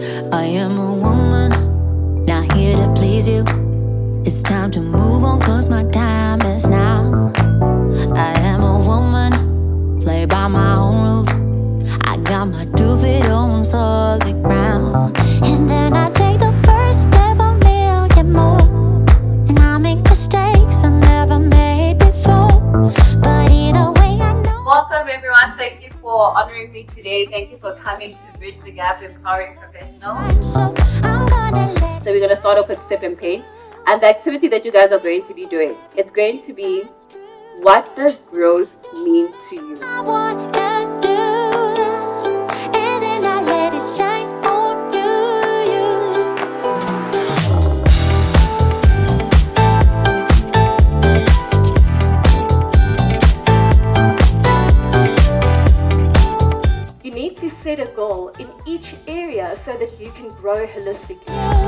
I am a woman, not here to please you. It's time to move on, cause my time is now. I am a woman, play by my own rules. I got my feet on solid ground. And then I take the first step a million more. And I make for honoring me today. Thank you for coming to Bridge the Gap Empowering Professionals. So we're going to start off with sip and paint. And the activity that you guys are going to be doing, it's going to be what does growth mean to you? Need to set a goal in each area so that you can grow holistically.